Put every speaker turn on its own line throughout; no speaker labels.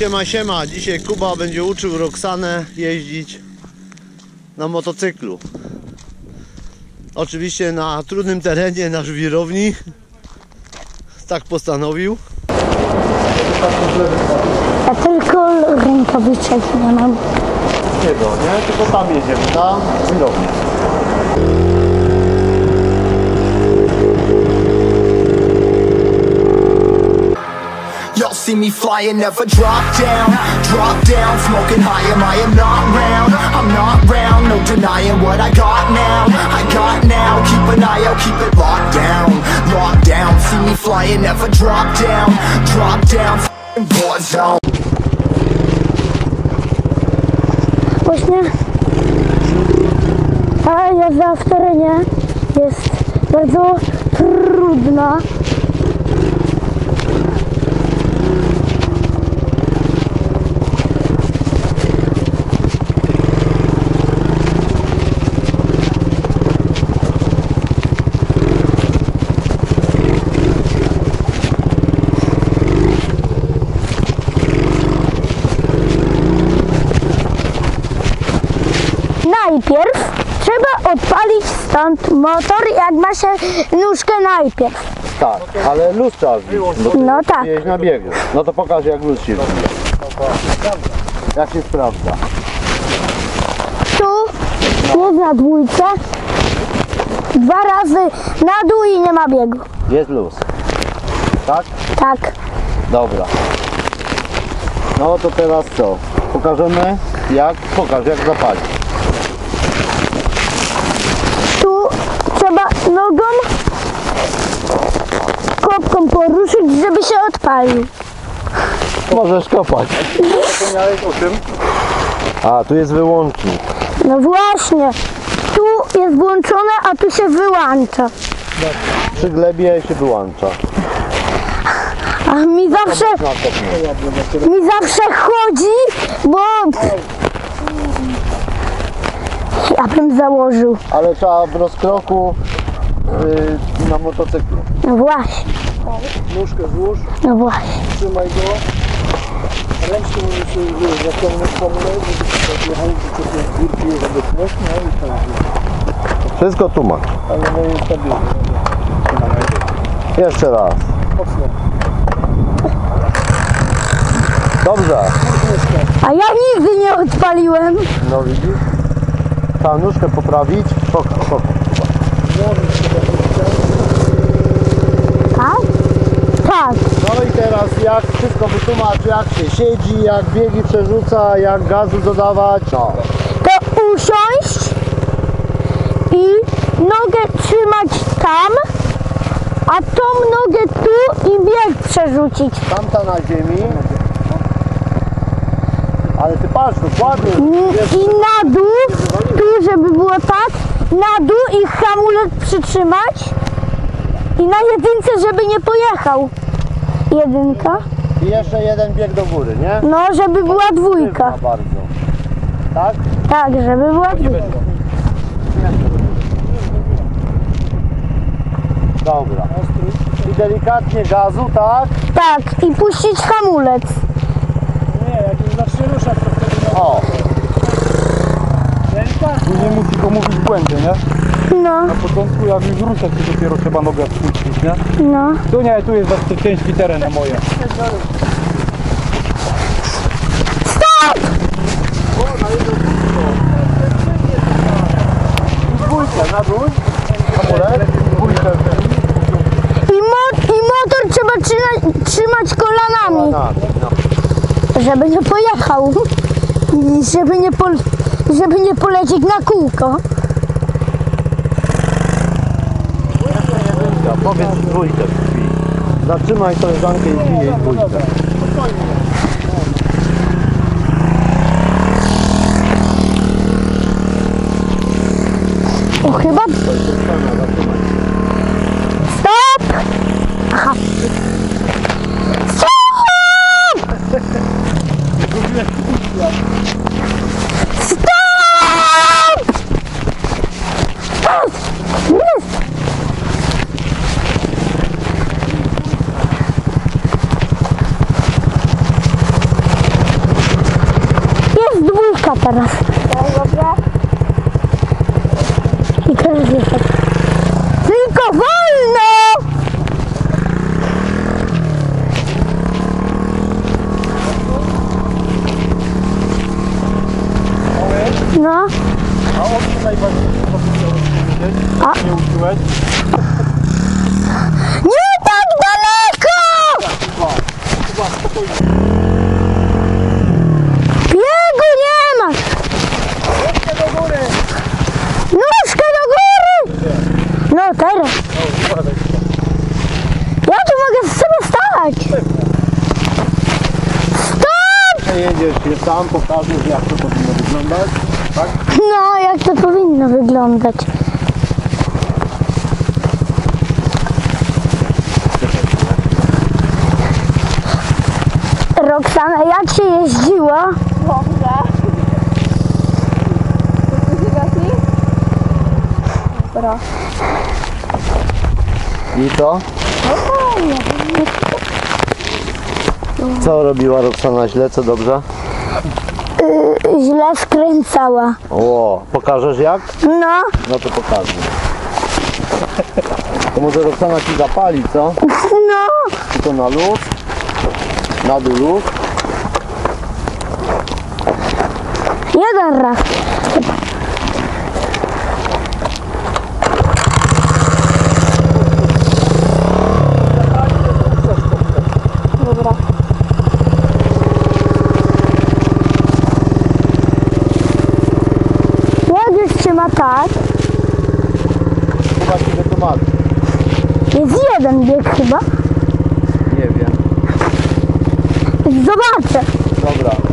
Siema, siema. Dzisiaj Kuba będzie uczył Roxanę jeździć na motocyklu. Oczywiście na trudnym terenie, na żwirowni. Tak postanowił.
Ja tylko rękawiczek nie mam.
Niego, nie? Tylko tam jedziemy, na żwirownię.
See me flying, never drop down. Drop down, smoking high, am I am not round? I'm not round, no denying what I got now. I got now, keep an eye out, keep it locked down. Locked down, see me flying, never drop down. Drop down, f***ing war zone.
Właśnie. Ta jazda w terenie jest bardzo trudna. Stąd motor, jak ma się nóżkę najpierw.
Tak, ale luz trzeba wbić, bo ty
No tak.
jeźdź na biegu. No to pokaż jak luz się wbija. Jak się sprawdza.
Tu jest na dwójce, dwa razy na dół i nie ma biegu.
Jest luz. Tak?
Tak.
Dobra. No to teraz co? Pokażemy jak, pokaż jak zapalić.
Tu trzeba nogą kopką poruszyć, żeby się odpalił.
Możesz kopać. Zapomniałeś o tym? A, tu jest wyłącznik.
No właśnie. Tu jest włączone, a tu się wyłącza.
Przy glebie się wyłącza.
A mi zawsze, mi zawsze chodzi, bo ja bym założył.
Ale trzeba w rozkroku na motocyklu.
No właśnie,
Nóżkę złóż,
no właśnie.
trzymaj go. Ręcznie musisz wiesz, zaciągnąć pomysł, żeby podjechał, żeby te górki, żeby tłok, no i tak. Wszystko tłumacz. Ale no jest stabilne. Jeszcze raz. Dobrze.
A ja nigdy nie odpaliłem.
No widzisz? Trzeba nóżkę poprawić. Pokaż, pokaż.
Tak? Tak.
No i teraz jak wszystko wytłumacz, jak się siedzi, jak biegi przerzuca, jak gazu dodawać. No.
To usiąść i nogę trzymać tam, a tą nogę tu i bieg przerzucić.
Tamta na ziemi. Ale ty patrz, dokładnie. Wiesz,
I na dół, tu żeby było tak, na dół i hamulec przytrzymać. I na jedynce, żeby nie pojechał. Jedynka.
I jeszcze jeden bieg do góry, nie?
No, żeby była dwójka.
Sztywna bardzo. Tak?
Tak, żeby była dwójka.
Dobra. I delikatnie gazu, tak?
Tak, i puścić hamulec.
Nie, jak już zacznie ruszać, to wtedy
O,
Później musi mówić w błędzie, nie?
No,
Na początku jak już ruszać, to dopiero trzeba nogę wpuścić, nie?
no.
Tu nie, tu jest właśnie ciężki teren na moje.
dwójkę na dół. Hamulec. Dwójkę.
I, mo- i motor trzeba trzyma- trzymać kolanami,
Na, na.
żeby nie pojechał. I żeby nie, pol- żeby nie polecieć na kółko.
Powiedz dwójkę. Zatrzymaj koleżankę i wbij jej dwójkę.
Biegu nie masz! Nóżkę do góry! Nóżkę do góry! No teraz. Ja tu mogę z sobą stać! Stop! Jedziesz
się sam, pokażesz jak to powinno wyglądać, tak?
No, jak to powinno wyglądać. Roxana, jak się jeździło?
Dobrze. Dobra.
I to? Co robiła Roxana źle, co dobrze?
Y, źle skręcała.
O, pokażesz jak?
No,
No to pokażę. To może Roxana ci zapali, co?
no.
Czy to na luz? Na dół?
Jeden raz.
Dobra.
Już trzyma tak,
Chyba wytłumaczę.
jest jeden bieg chyba.
Nie wiem.
Zobaczę.
Dobra.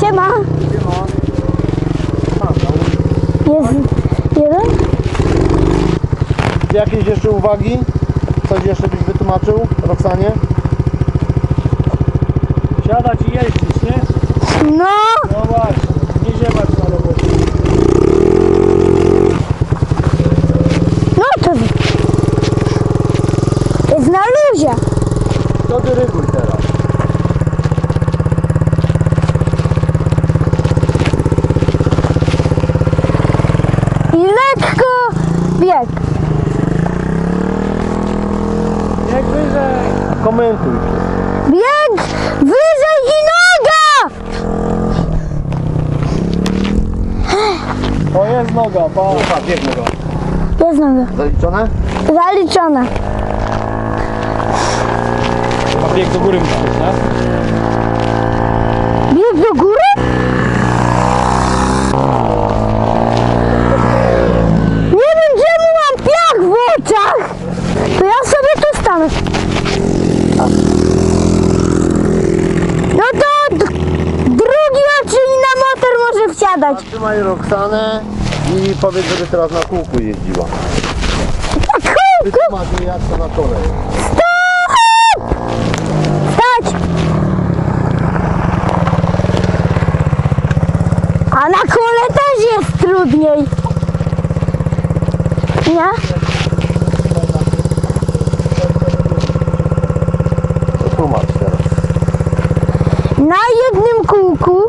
Siema. Jest jeden?
Jakieś jeszcze uwagi? Coś jeszcze byś wytłumaczył Roxanie?
Siadać i jeździć, nie?
No,
No właśnie, nie ziewać na robocie.
no to jest na luzie.
To dyryguj teraz.
I lekko bieg.
Wyżej.
Komentuj.
Bieg wyżej i noga!
O, jest noga, pa.
Ufa, bieg noga.
Jest noga.
Zaliczone?
Zaliczona.
A bieg do góry musi być, tak?
Bieg do góry?
Roxanę i powiedz, żeby teraz na kółku jeździła.
Na kółku!
Jej jak to na kole.
Stać! A na kole też jest trudniej. Nie?
Tłumacz teraz.
Na jednym kółku.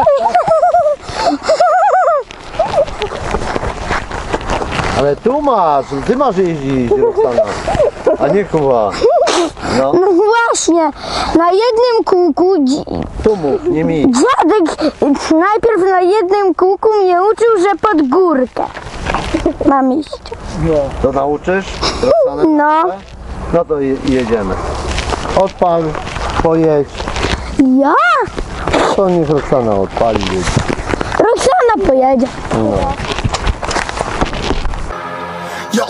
Ale tłumacz, ty masz jeździć Roxana, a nie Kuba. No,
No właśnie, na jednym kółku dzi-
tu mów, nie mi.
dziadek najpierw na jednym kółku mnie uczył, że pod górkę mam iść.
To nauczysz Roxanę?
No.
No to je, jedziemy. Odpal, pojedź.
Ja?
To niech Roxana odpali jedzie.
Roxana pojedzie.
Y'all